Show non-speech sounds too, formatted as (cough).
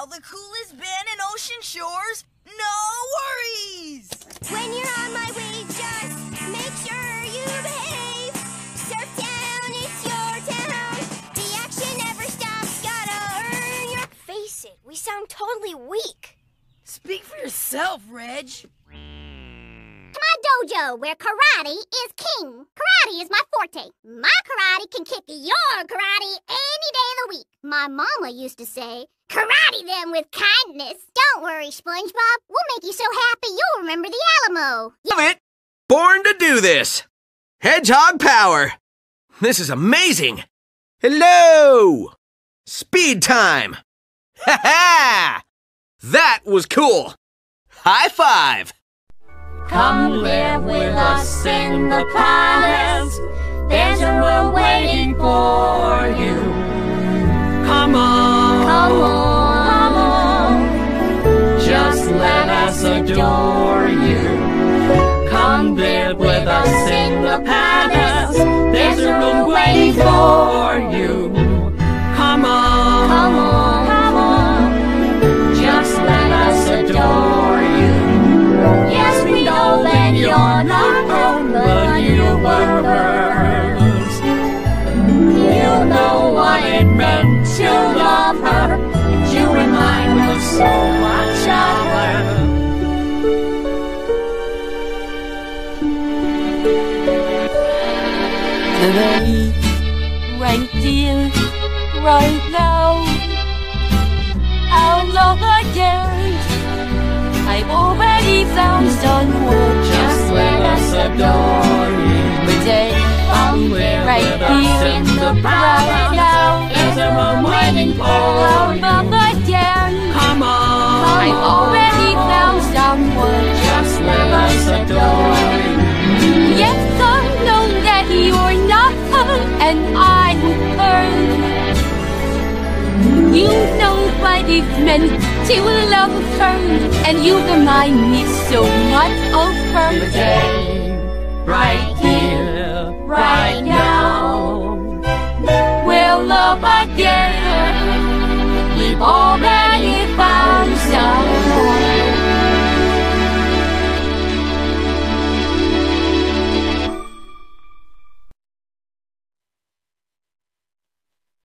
Wow, the coolest band in Ocean Shores? No worries! When you're on my way, just make sure you behave. Surf Town, it's your town. The action never stops. Gotta earn your. Face it, we sound totally weak. Speak for yourself, Reg. Dojo, where karate is king. Karate is my forte. My karate can kick your karate any day of the week. My mama used to say, karate them with kindness. Don't worry, SpongeBob. We'll make you so happy you'll remember the Alamo. Love it! Born to do this! Hedgehog power! This is amazing! Hello! Speed time! (laughs) Ha ha! That was cool! High five! Come live with us in the palace. There's a room waiting for you. Come on, Come on, come on. just let us adore you. Come live with us in the palace. There's a room waiting for you. Today, right here, right now, I'll love again. I've already found someone Just us adore you. Today, Come live right here, in the right now, There's a room waiting for you. love again. Come on, already meant she will love her and you remind me so much of her. Today right here right now. We'll love again. We've already found some